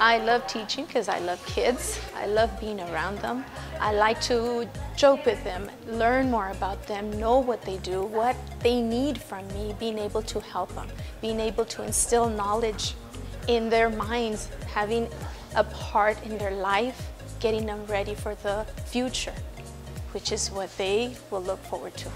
I love teaching because I love kids. I love being around them. I like to joke with them, learn more about them, know what they do, what they need from me, being able to help them, being able to instill knowledge in their minds, having a part in their life, getting them ready for the future, which is what they will look forward to.